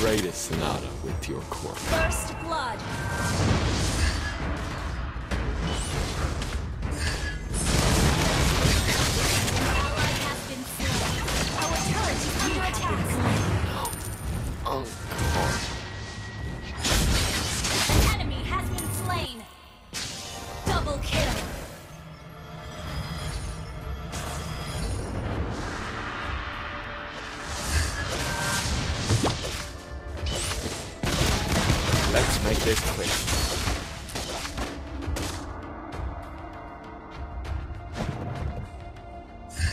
Greatest sonata with your corpse. First Blood! This quick.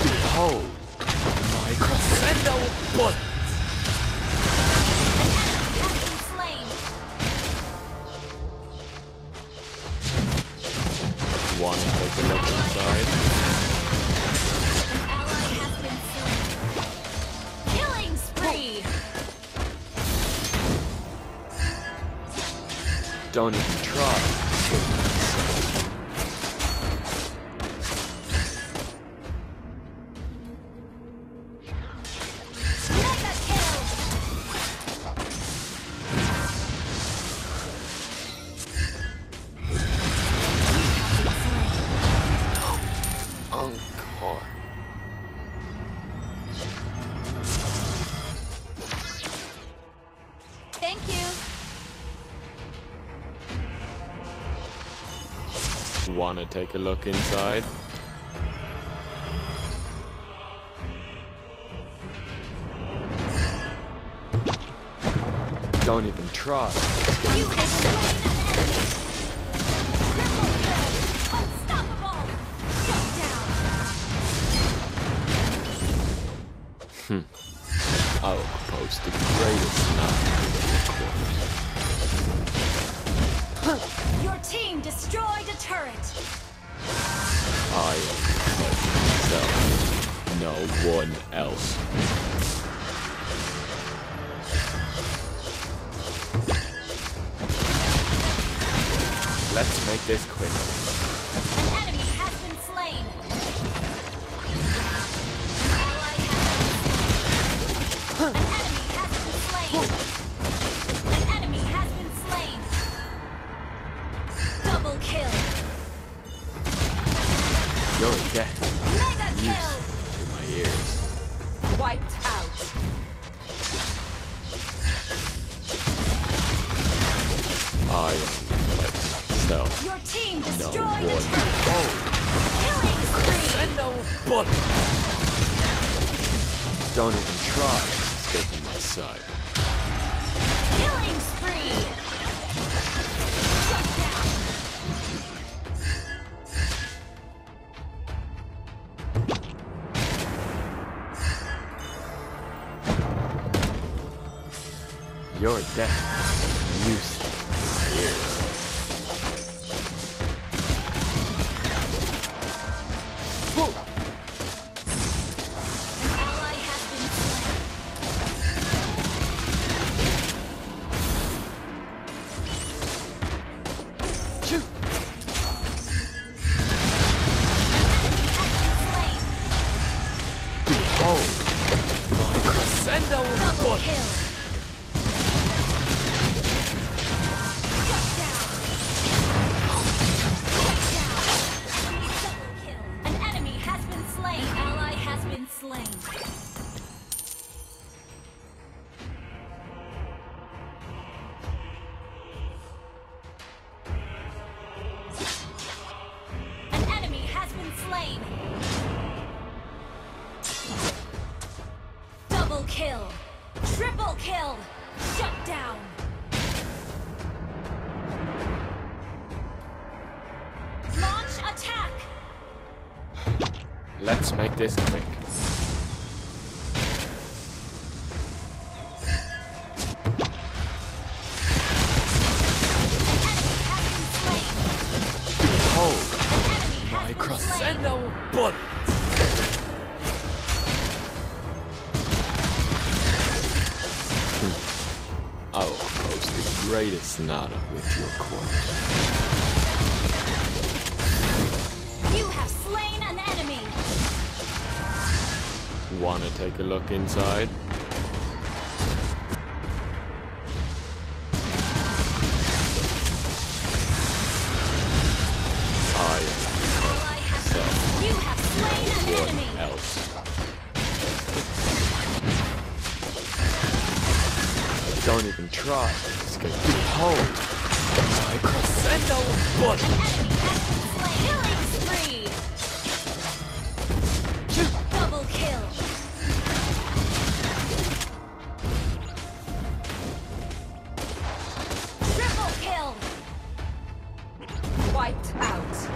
Behold, my crescendo bullet. Enemy has. One Don't even try. Wanna take a look inside? Don't even try. You have slain an enemy. Triple kill. Unstoppable. Shut down. Your team destroyed a turret. I am myself, no one else. Let's make this quick. You're dead. Mega to my ears. Wiped out. I am myself, Your team destroyed one a turret. else. Killing spree. no bullet. Don't even try escaping my sight. Killing spree. You're dead. Music kill! Shut down! Launch attack! Let's make this quick. Behold, my crescendo body! Greatest sonata with your corpse. You have slain an enemy. Wanna take a look inside? Don't even try. Escape. Behold! My crescendo bullet! Killing spree. Double kill. Triple kill. Wiped out.